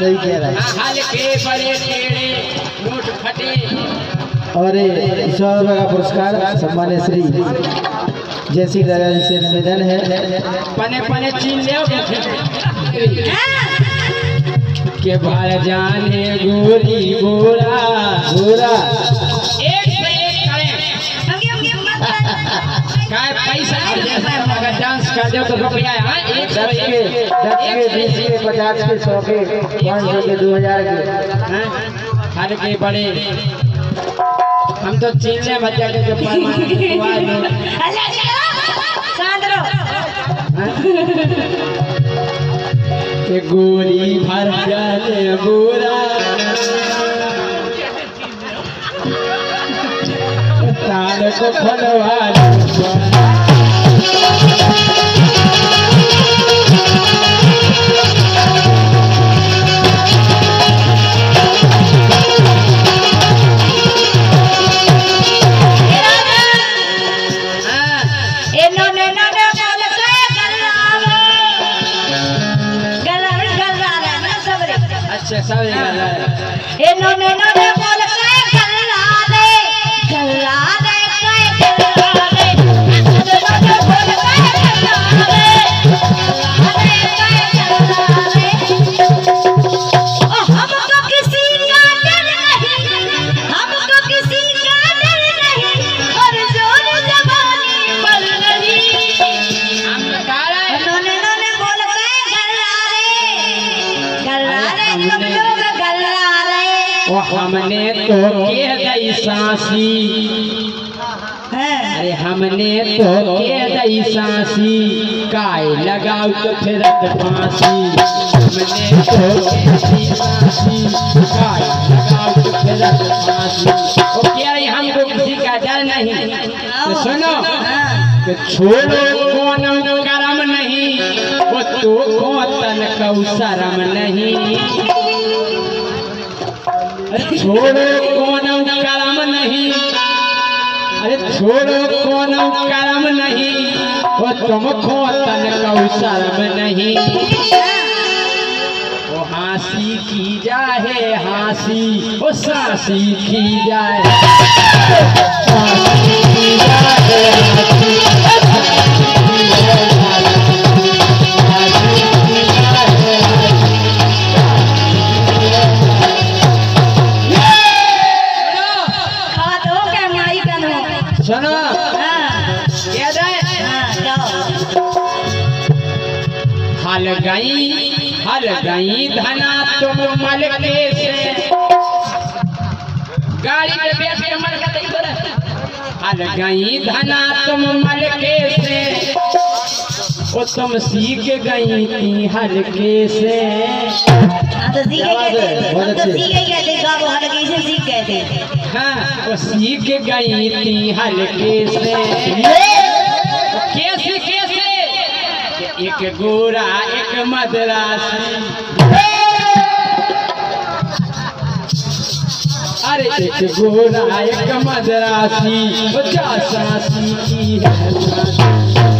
सही कह रहा है। हल्के बड़े टेढ़े नोट फटे। और सौ रुपये का पुरस्कार सम्मान्य श्री जयसिंह राजा जी से निवेदन है। पने पने चीन ले के भर जाने गोरी गोरा। पूरा एक से एक करें काय पैसा जैसा है, दो तो रुपया है एक दस के दस के बीस के पचास के सौ के पाँच सौ के दो हज़ार के। हैं? हल्के बड़े। हम तो चीन ले बच्चा के जो है? के गोरी भर जाने गोरा तार को खोलवा सांसी अरे हमने तो के दई सांसी काय लगाओ तो फिर फांसी। हमने तो के दई सांसी काय लगाओ तो फिर फांसी। वो कह रही हमको किसी का डर नहीं? तो सुनो कि छोड़ो कौन करम नहीं, वो तो को तन कौ शरम नहीं छोड़ो छोड़ो कौन कर्म नहीं, वो तुमको तन कौ शर्म नहीं। वो हँसी की जाए, हँसी, वो सासी की जाए, हँसी की जाए। गई हल गई धना तुम मल के से। गाड़ी पे बैठ के के तई हल गई धना तुम मल के से। ओ तुम सीख गई थी हल्के से। तो सीख गए थे हम तो सीख गए थे गाँव हर कैसे सीख गए थे। हाँ वो सीख गई थी हल्के से। कैसे कैसे एक गोरा एक मदरासी अरे एक गोरा एक मदरासी वो चासासी की है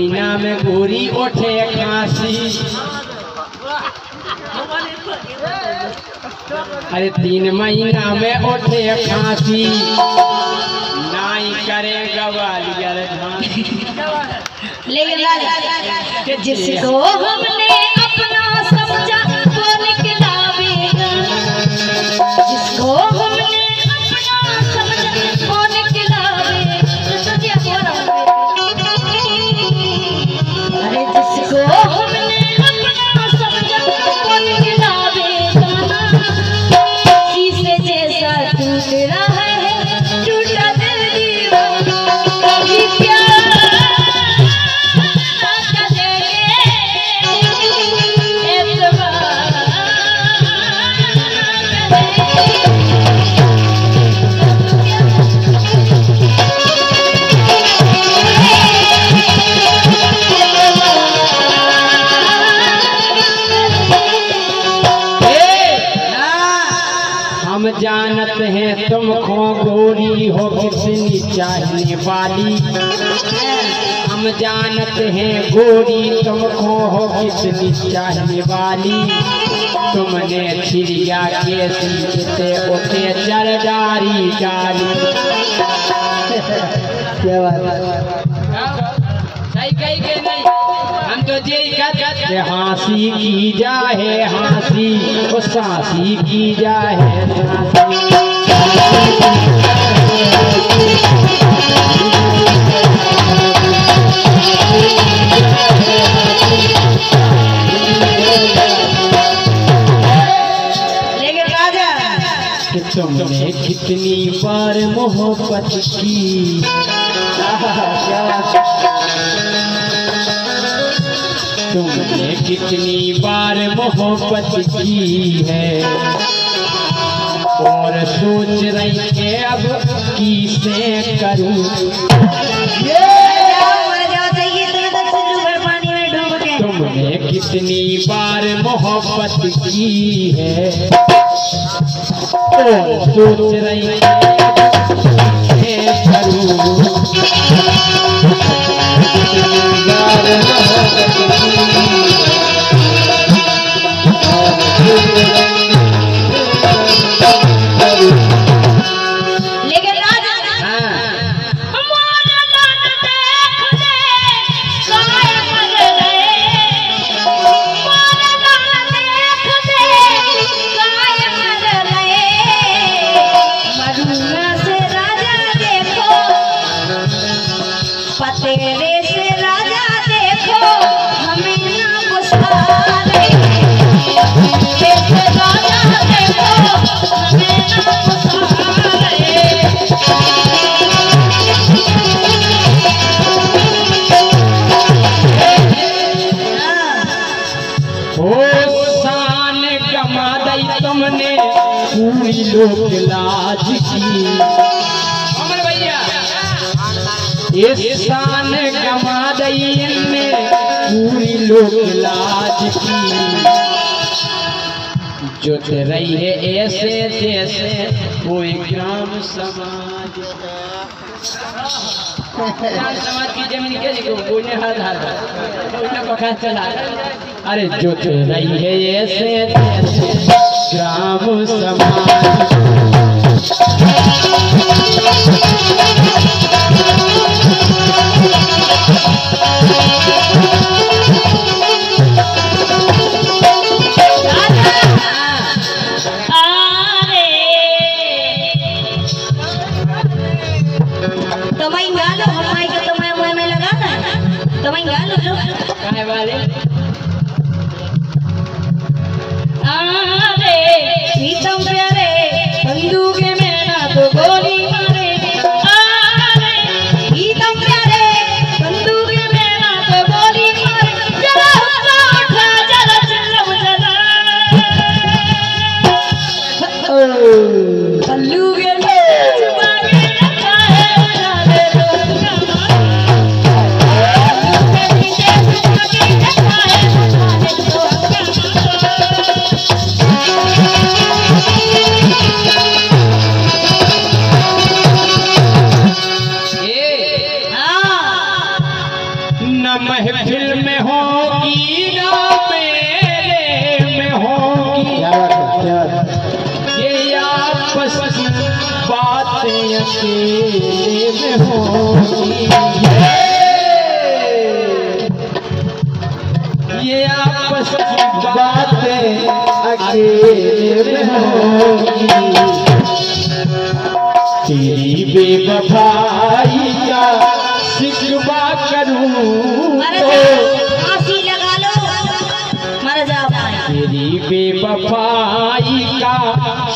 महीना में पूरी उठे खांसी अरे तीन महीना में उठे खांसी नाई करे गवालियर लेकिन जिसको हमने वाली। हम जानते हैं गोरी तुमको हो कितनी चाहने वाली। तुमने छिड़िया के सीखते उते चरदारी डाली। क्या बात सही कही के नहीं? हम तो जे कहते की जाए हँसी ओ सांसी की जाए सांसी तुमने कितनी बार मोहब्बत की? तुमने कितनी बार मोहब्बत की है? और सोच रही है अब किसे करूँ। तुमने कितनी बार मोहब्बत की है? और सोच रही है की दई इनने पूरी की जो रही है ऐसे जैसे कोई ग्राम समाज समाज की ज़मीन कोई ने ने चला अरे जो रही है ऐसे। जैसे ग्राम समाज तुम्हें गालो हमारे को तुम्हें मुँह में लगाना तुम्हें गालो लो। काहे वाले? अरे प्रीतम प्यारे बंदूक में ना तो। बातें अकेले में होगी। ये आपस की बातें अकेले में होगी। तेरी बेवफाई का शिकवा करूँ तो। लगा लो। मर जाओ तेरी बेवफाई का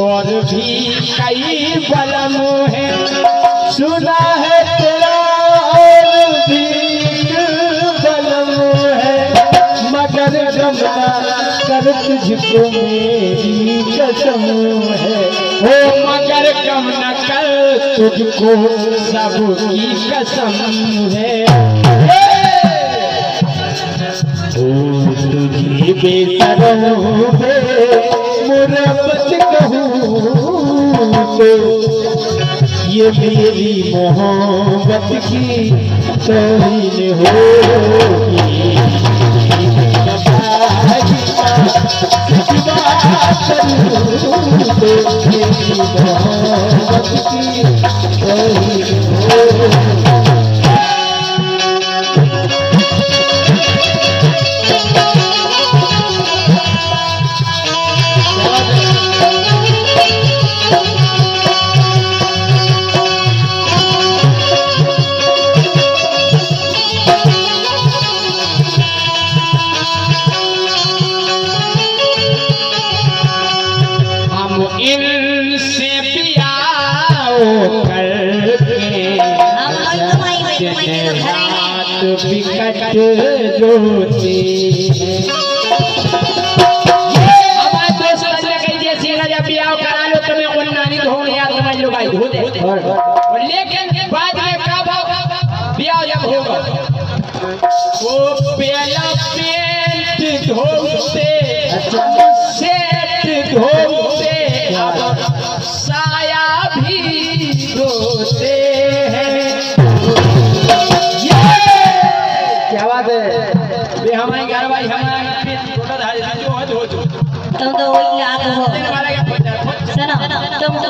और भी कई बलम है। सुना है तेरा और भी बलम है। मगर गमना कर तुझको मेरी कसम है। ओ मगर गम न कर तुझको सबकी कसम है। तुझे बेसरों पे मुरब्बत कहूँ तो ये मेरी मोहब्बत की तोहीन होगी हम रोते हैं हमारे दोस्त बदले कही जैसी ना जब ब्याह करा लो तुम्हें उन धो यार समझ लो भाई धो दे और लेकिन सुनो